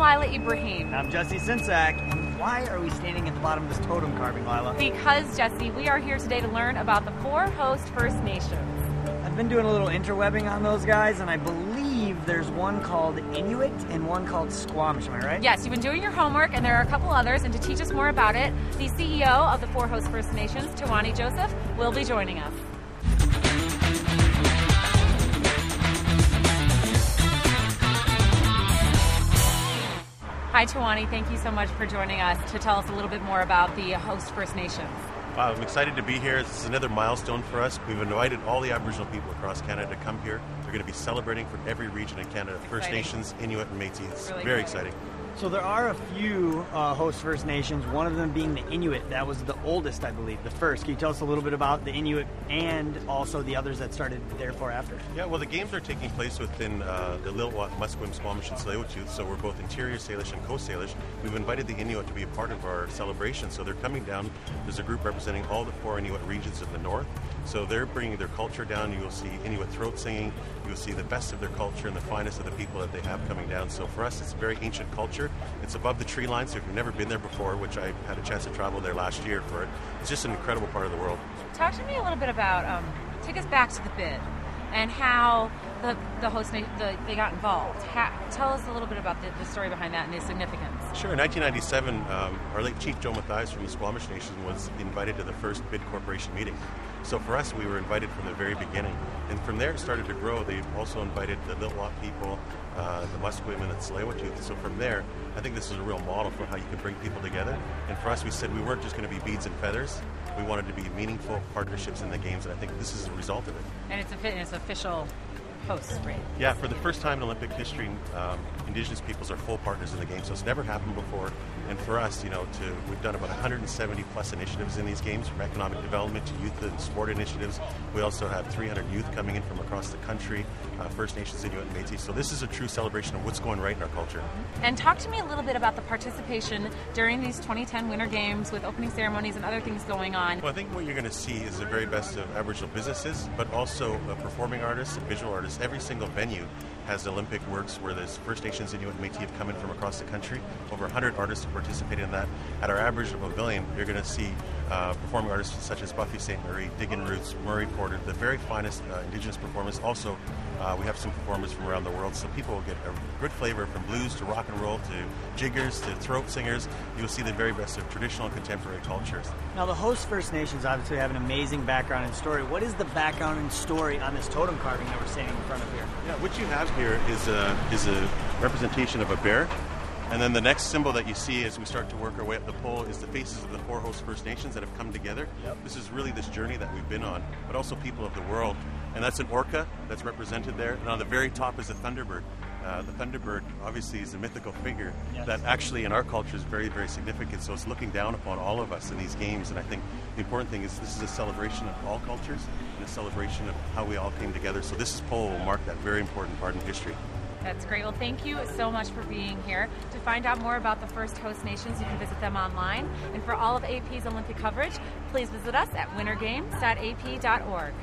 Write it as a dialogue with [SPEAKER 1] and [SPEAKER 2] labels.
[SPEAKER 1] Lila Ibrahim.
[SPEAKER 2] I'm Jesse Csincsak. And why are we standing at the bottom of this totem carving, Lila?
[SPEAKER 1] Because, Jesse, we are here today to learn about the four host First Nations.
[SPEAKER 2] I've been doing a little interwebbing on those guys, and I believe there's one called Inuit and one called Squamish. Am I right?
[SPEAKER 1] Yes, you've been doing your homework, and there are a couple others. And to teach us more about it, the CEO of the Four Host First Nations, Tewanee Joseph, will be joining us. Hi, Tewanee. Thank you so much for joining us to tell us a little bit more about the host First Nations.
[SPEAKER 3] Wow, I'm excited to be here. This is another milestone for us. We've invited all the Aboriginal people across Canada to come here. They're going to be celebrating from every region in Canada First
[SPEAKER 1] Exciting.
[SPEAKER 3] Nations, Inuit, and Metis. It's
[SPEAKER 1] Really
[SPEAKER 3] very
[SPEAKER 1] cool.
[SPEAKER 3] exciting.
[SPEAKER 2] So there are a few uh, host First Nations. One of them being the Inuit. That was the oldest, I believe, the first. Can you tell us a little bit about the Inuit and also the others that started therefore after?
[SPEAKER 3] Yeah, well, the games are taking place within uh, the Lilwat, Musqueam, Squamish, and Tsleil-Waututh, so we're both interior Salish and Coast Salish. We've invited the Inuit to be a part of our celebration, so they're coming down. There's a group representing all the four Inuit regions of the north, so they're bringing their culture down. You will see Inuit throat singing. You will see the best of their culture and the finest of the people that they have coming down. So for us, it's a very ancient culture. It's above the tree line, so if you've never been there before, which I had a chance to travel there last year for it, it's just an incredible part of the world.
[SPEAKER 1] Talk to me a little bit about, um, take us back to the bid and how the, the host, the, they got involved. Ha- tell us a little bit about the, the story behind that and the significance.
[SPEAKER 3] Sure. In 1997, um, our late Chief Joe Mathias from the Squamish Nation was invited to the first Bid Corporation meeting. So for us, we were invited from the very beginning. And from there, it started to grow. They also invited the Lilwat people, uh, the Musqueam, and the tsleil So from there, I think this is a real model for how you can bring people together. And for us, we said we weren't just going to be beads and feathers. We wanted to be meaningful partnerships in the games, and I think this is a result of it.
[SPEAKER 1] And it's, a, it's official host, right?
[SPEAKER 3] Yeah, for the first time in Olympic history, um, Indigenous peoples are full partners in the game, so it's never happened before. And for us, you know, to we've done about 170 plus initiatives in these games, from economic development to youth and sport initiatives. We also have 300 youth coming in from across the country, uh, First Nations, Inuit, and Métis. So this is a true celebration of what's going right in our culture.
[SPEAKER 1] And talk to me a little bit about the participation during these 2010 Winter Games with opening ceremonies and other things going on.
[SPEAKER 3] Well, I think what you're going to see is the very best of Aboriginal businesses, but also uh, performing artists and visual artists. Every single venue has Olympic works where there's First Nations, Inuit, and Métis have come in from across the country. Over 100 artists have participated in that. At our Aboriginal Pavilion, you're going to see uh, performing artists such as Buffy St. Marie, Digging Roots, Murray Porter, the very finest uh, Indigenous performers. Also, uh, we have some performers from around the world, so people will get a good flavor from blues to rock and roll to jiggers to throat singers. You'll see the very best of traditional and contemporary cultures.
[SPEAKER 2] Now, the host First Nations obviously have an amazing background and story. What is the background and story on this totem carving that we're standing in front of here?
[SPEAKER 3] Yeah, what you have here is a is a representation of a bear, and then the next symbol that you see as we start to work our way up the pole is the faces of the four host First Nations that have come together. This is really this journey that we've been on, but also people of the world, and that's an orca that's represented there, and on the very top is a thunderbird. Uh, the thunderbird obviously is a mythical figure
[SPEAKER 2] Yes.
[SPEAKER 3] that actually in our culture is very, very significant. So it's looking down upon all of us in these games, and I think the important thing is this is a celebration of all cultures and a celebration of how we all came together. So this pole will mark that very important part in history.
[SPEAKER 1] That's great. Well, thank you so much for being here. To find out more about the First Host Nations, you can visit them online. And for all of AP's Olympic coverage, please visit us at wintergames.ap.org.